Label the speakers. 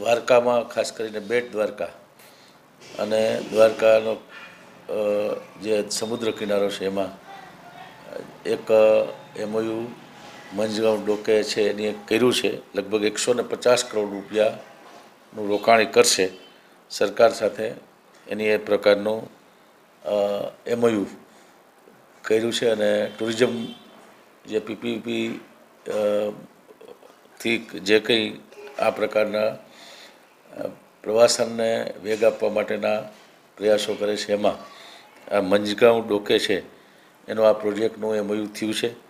Speaker 1: દ્વારકામાં, ખાસ કરીને બેટ દ્વારકા અને દ્વારકાનો જે સમુદ્ર કિનારો છે એમાં એક એમઓયુ મંજગાંવ ડોકે છે, એની કર્યું છે, લગભગ એકસો ને પચાસ કરોડ રૂપિયાનું રોકાણ કરશે સરકાર સાથે એની એ પ્રકારનું એમઓયુ કર્યું છે અને ટુરિઝમ જે પીપીપી થી જે કંઈ આ પ્રકારના પ્રવાસનને વેગ આપવા માટેના પ્રયાસો કરે છે. એમાં આ મંજગાંવ ડોકે છે. એનો આ પ્રોજેક્ટનું એમઓયુ થયું છે.